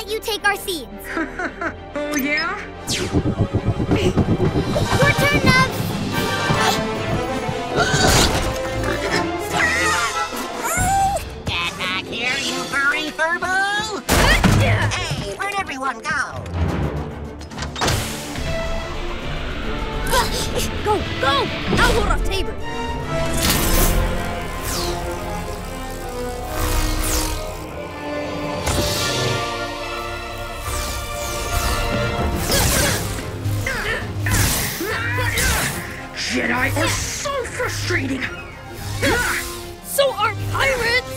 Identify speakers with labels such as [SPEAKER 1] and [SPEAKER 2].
[SPEAKER 1] let you take our seeds.
[SPEAKER 2] oh, yeah?
[SPEAKER 1] Your turn, Nubs!
[SPEAKER 3] Get back here, you furry furbo! Hey, where'd everyone go?
[SPEAKER 1] Go, go! I'll hold off Taborr.
[SPEAKER 2] Jedi are so frustrating! So are pirates!